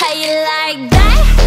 How you like that?